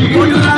Olha